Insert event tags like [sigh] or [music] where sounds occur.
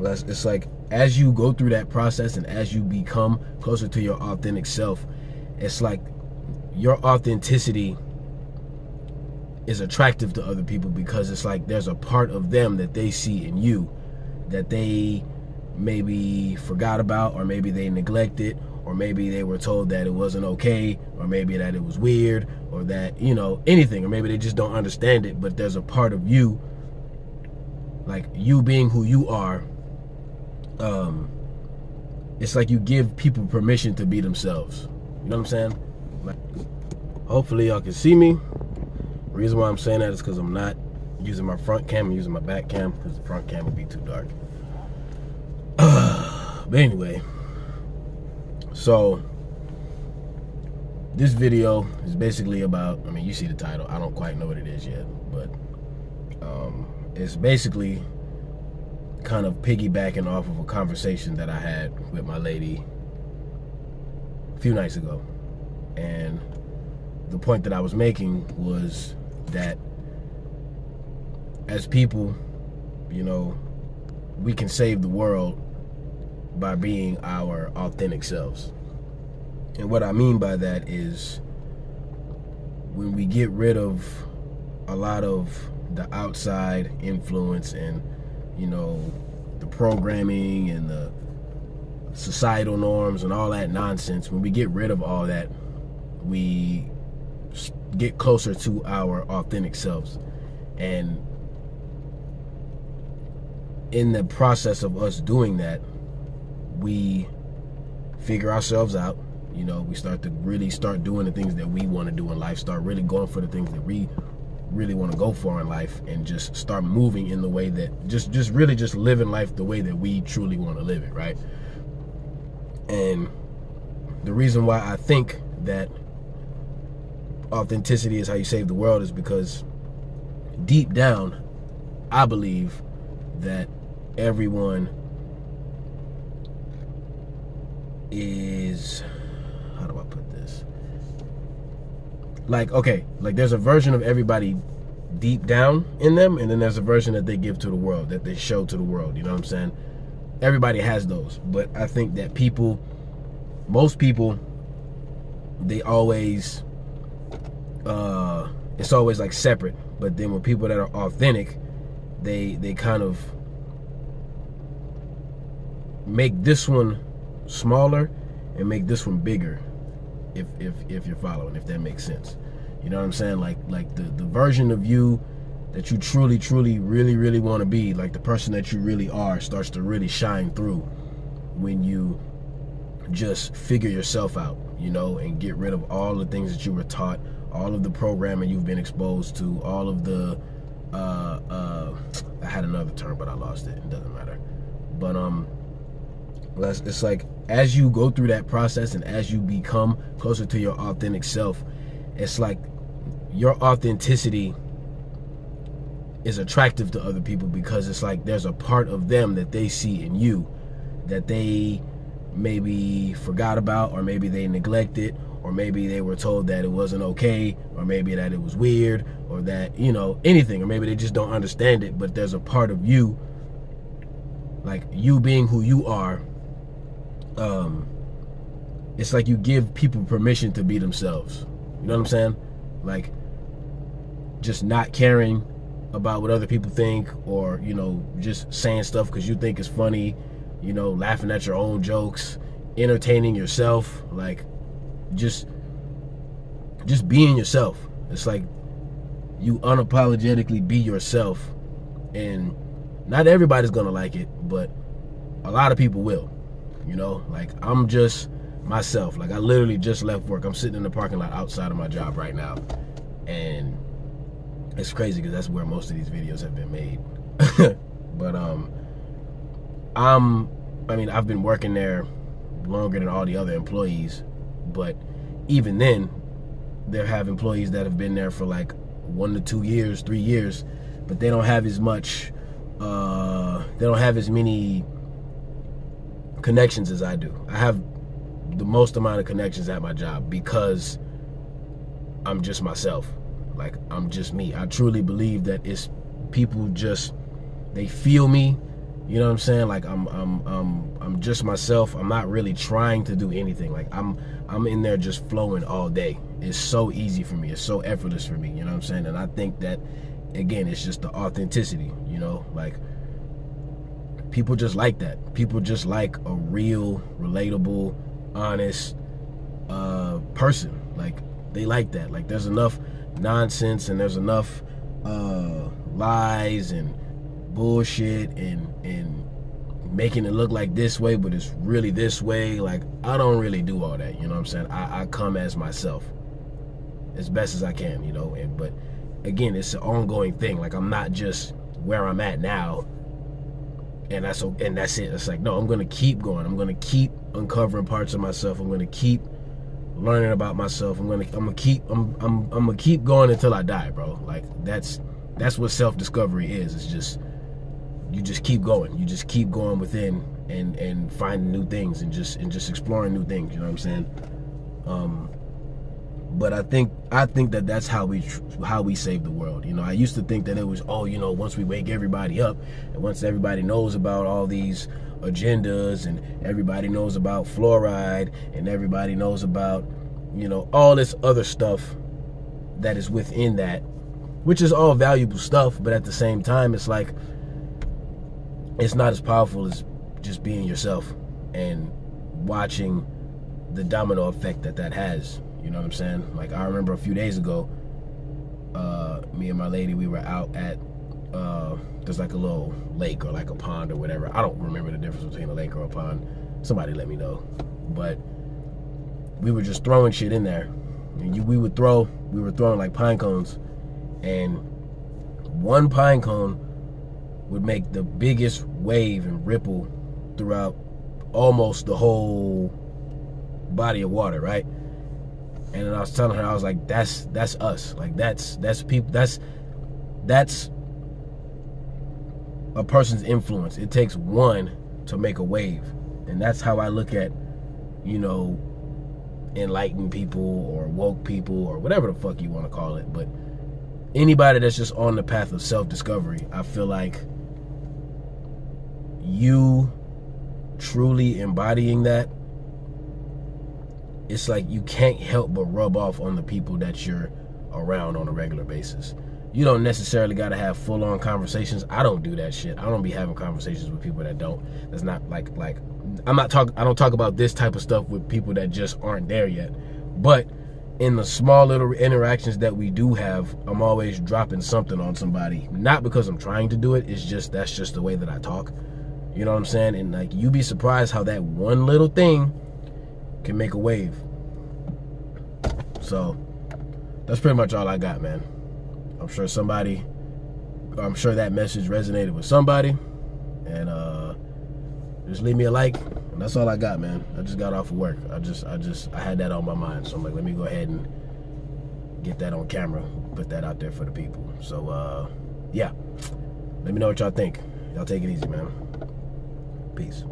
it's like as you go through that process and as you become closer to your authentic self, it's like your authenticity is attractive to other people because it's like there's a part of them that they see in you that they maybe forgot about or maybe they neglected or maybe they were told that it wasn't okay or maybe that it was weird or that you know anything or maybe they just don't understand it but there's a part of you like you being who you are um it's like you give people permission to be themselves. You know what i'm saying? Like hopefully y'all can see me. The reason why i'm saying that is because i'm not using my front cam i'm using my back cam because the front cam would be too dark. [sighs] But anyway so this video is basically about i mean you see the title i don't quite know what it is yet but um, it's basically kind of piggybacking off of a conversation that i had with my lady a few nights ago and the point that i was making was that as people you know we can save the world by being our authentic selves. And what I mean by that is when we get rid of a lot of the outside influence and, you know, the programming and the societal norms and all that nonsense, when we get rid of all that, we get closer to our authentic selves. And in the process of us doing that, we figure ourselves out. You know, we start to really start doing the things that we want to do in life, start really going for the things that we really want to go for in life and just start moving in the way that just just really just living life the way that we truly want to live it, right? And the reason why I think that authenticity is how you save the world is because deep down I believe that everyone is how do I put this? Like, okay, like there's a version of everybody deep down in them, and then there's a version that they give to the world, that they show to the world. You know what I'm saying? Everybody has those, but I think that people, most people, they always, uh, it's always like separate. But then when people that are authentic, they they kind of make this one smaller and make this one bigger if if if you're following if that makes sense. You know what i'm saying? Like like the the version of you that you truly truly really really want to be like the person that you really are starts to really shine through when you just figure yourself out you know and get rid of all the things that you were taught all of the programming you've been exposed to all of the uh uh i had another term but i lost it. It doesn't matter. But um it's like as you go through that process and as you become closer to your authentic self, it's like your authenticity is attractive to other people because it's like there's a part of them that they see in you that they maybe forgot about or maybe they neglected or maybe they were told that it wasn't okay or maybe that it was weird or that you know anything or maybe they just don't understand it but there's a part of you like you being who you are um, it's like you give people permission to be themselves. You know what I'm saying? Like just not caring about what other people think or, you know, just saying stuff because you think it's funny, you know, laughing at your own jokes, entertaining yourself, like just just being yourself. It's like you unapologetically be yourself and not everybody's gonna like it, but a lot of people will. You know, like I'm just myself. Like I literally just left work. I'm sitting in the parking lot outside of my job right now. And it's crazy because that's where most of these videos have been made. [laughs] but um I'm I mean, I've been working there longer than all the other employees, but even then they have employees that have been there for like one to two years, three years, but they don't have as much uh they don't have as many connections as I do. I have the most amount of connections at my job because I'm just myself. Like I'm just me. I truly believe that it's people just they feel me You know what I'm saying? Like I'm I'm I'm I'm just myself. I'm not really trying to do anything. Like I'm I'm in there just flowing all day. It's so easy for me. It's so effortless for me. You know what I'm saying? And I think that again, it's just the authenticity. You know, like people just like that. People just like a real, relatable, honest uh, person. Like they like that. Like there's enough nonsense and there's enough uh, lies and bullshit and and making it look like this way, but it's really this way. Like I don't really do all that. You know what I'm saying? I, I come as myself as best as I can. You know, and but again, it's an ongoing thing. Like I'm not just where I'm at now, and that's and that's it. It's like no, I'm gonna keep going. I'm gonna keep uncovering parts of myself. I'm gonna keep learning about myself. I'm gonna I'm gonna keep I'm I'm I'm gonna keep going until I die, bro. Like that's that's what self discovery is. It's just you just keep going. You just keep going within and and finding new things and just and just exploring new things. You know what I'm saying? Um, but I think I think that that's how we how we save the world. You know, I used to think that it was oh, you know, once we wake everybody up and once everybody knows about all these agendas and everybody knows about fluoride and everybody knows about you know all this other stuff that is within that which is all valuable stuff but at the same time it's like it's not as powerful as just being yourself and watching the domino effect that that has. You know what I'm saying? Like I remember a few days ago, uh, me and my lady, we were out at uh, there's like a little lake or like a pond or whatever. I don't remember the difference between a lake or a pond. Somebody let me know. But we were just throwing shit in there. And you, we would throw, we were throwing like pine cones, and one pine cone would make the biggest wave and ripple throughout almost the whole body of water, right? And I was telling her, I was like, that's that's us. Like that's that's people that's that's a person's influence. It takes one to make a wave. And that's how I look at, you know, enlightened people or woke people or whatever the fuck you want to call it. But anybody that's just on the path of self discovery, I feel like you truly embodying that, it's like you can't help but rub off on the people that you're around on a regular basis. You don't necessarily got to have full on conversations. I don't do that shit. I don't be having conversations with people that don't. That's not like like I'm not talk. I don't talk about this type of stuff with people that just aren't there yet. But in the small little interactions that we do have, I'm always dropping something on somebody. Not because I'm trying to do it. It's just that's just the way that I talk. You know what I'm saying? And like you'd be surprised how that one little thing can make a wave. So that's pretty much all I got, man. I'm sure somebody I'm sure that message resonated with somebody. And uh just leave me a like. And that's all I got, man. I just got off of work. I just I just I had that on my mind. So I'm like, let me go ahead and get that on camera, put that out there for the people. So uh yeah. Let me know what y'all think. Y'all take it easy, man. Peace.